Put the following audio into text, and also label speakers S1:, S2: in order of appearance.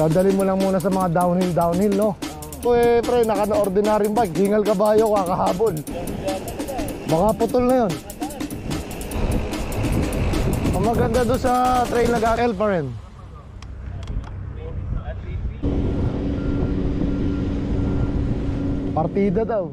S1: Dadali mo lang muna sa mga downhill, downhill, no? So eh, pre, naka na ordinary bike, hingal kabayo, kakahabol. Baka putol na yun. Ang maganda doon sa trail nag-L pa rin. Partida daw.